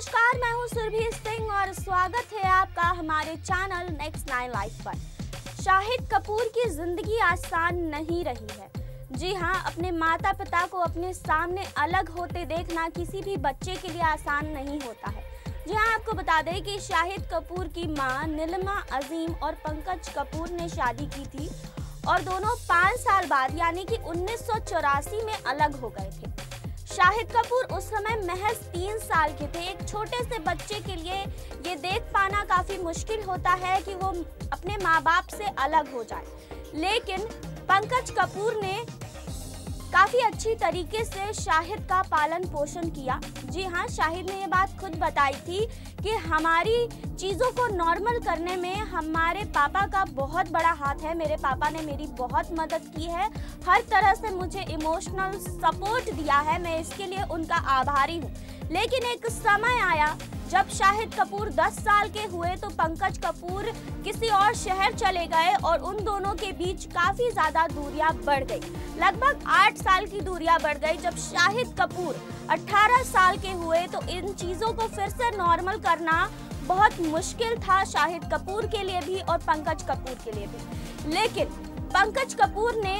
हूँ सुरभि सिंह और स्वागत है आपका हमारे चैनल नेक्स्ट नाइन लाइफ पर। शाहिद कपूर की ज़िंदगी आसान नहीं रही है। जी हाँ अपने माता पिता को अपने सामने अलग होते देखना किसी भी बच्चे के लिए आसान नहीं होता है। जी हाँ आपको बता दें कि शाहिद कपूर की माँ नीलिमा अजीम और पंकज कपूर ने शादी की थी और दोनों पाँच साल बाद, यानी कि उन्नीस सौ चौरासी में अलग हो गए थे। शाहिद कपूर उस समय महज तीन साल के थे। एक छोटे से बच्चे के लिए ये देख पाना काफ़ी मुश्किल होता है कि वो अपने माँ बाप से अलग हो जाए। लेकिन पंकज कपूर ने काफ़ी अच्छी तरीके से शाहिद का पालन पोषण किया। जी हाँ शाहिद ने ये बात खुद बताई थी कि हमारी चीज़ों को नॉर्मल करने में हमारे पापा का बहुत बड़ा हाथ है। मेरे पापा ने मेरी बहुत मदद की है। हर तरह से मुझे इमोशनल सपोर्ट दिया है। मैं इसके लिए उनका आभारी हूँ। लेकिन एक समय आया जब शाहिद कपूर 10 साल के हुए तो पंकज कपूर किसी और शहर चले गए और उन दोनों के बीच काफ़ी ज़्यादा दूरियाँ बढ़ गई। लगभग 8 साल की दूरियाँ बढ़ गई जब शाहिद कपूर 18 साल के हुए तो इन चीज़ों को फिर से नॉर्मल करना बहुत मुश्किल था शाहिद कपूर के लिए भी और पंकज कपूर के लिए भी। लेकिन पंकज कपूर ने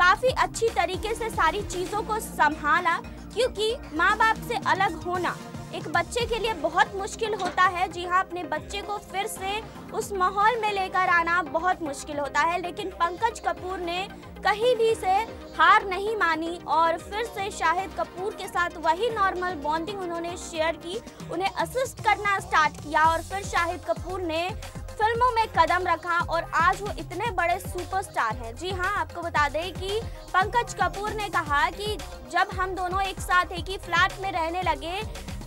काफ़ी अच्छी तरीके से सारी चीज़ों को संभाला, क्योंकि माँ बाप से अलग होना एक बच्चे के लिए बहुत मुश्किल होता है। जी हाँ अपने बच्चे को फिर से उस माहौल में लेकर आना बहुत मुश्किल होता है, लेकिन पंकज कपूर ने कहीं भी से हार नहीं मानी और फिर से शाहिद कपूर के साथ वही नॉर्मल बॉन्डिंग उन्होंने शेयर की, उन्हें असिस्ट करना स्टार्ट किया और फिर शाहिद कपूर ने फ़िल्मों में कदम रखा और आज वो इतने बड़े सुपरस्टार हैं। जी हाँ आपको बता दें कि पंकज कपूर ने कहा कि जब हम दोनों एक साथ एक ही फ्लैट में रहने लगे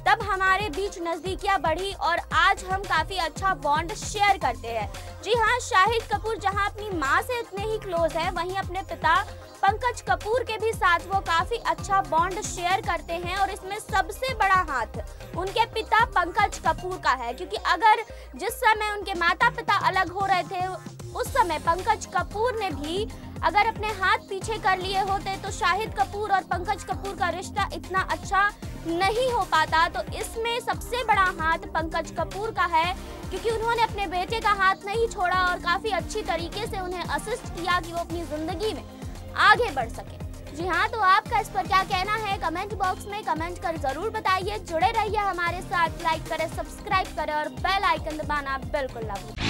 तब हमारे बीच नजदीकियाँ बढ़ी और आज हम काफ़ी अच्छा बॉन्ड शेयर करते हैं। जी हाँ शाहिद कपूर जहाँ अपनी माँ से इतने ही क्लोज है, वहीं अपने पिता पंकज कपूर के भी साथ वो काफ़ी अच्छा बॉन्ड शेयर करते हैं और इसमें सबसे बड़ा हाथ उनके पिता पंकज कपूर का है। क्योंकि अगर जिस समय उनके माता पिता अलग हो रहे थे, उस समय पंकज कपूर ने भी अगर अपने हाथ पीछे कर लिए होते तो शाहिद कपूर और पंकज कपूर का रिश्ता इतना अच्छा नहीं हो पाता। तो इसमें सबसे बड़ा हाथ पंकज कपूर का है, क्योंकि उन्होंने अपने बेटे का हाथ नहीं छोड़ा और काफ़ी अच्छी तरीके से उन्हें असिस्ट किया कि वो अपनी ज़िंदगी में आगे बढ़ सके। जी हाँ तो आपका इस पर क्या कहना है? कमेंट बॉक्स में कमेंट कर ज़रूर बताइए। जुड़े रहिए हमारे साथ, लाइक करें, सब्सक्राइब करें और बेल आइकन दबाना बिल्कुल ना भूलें।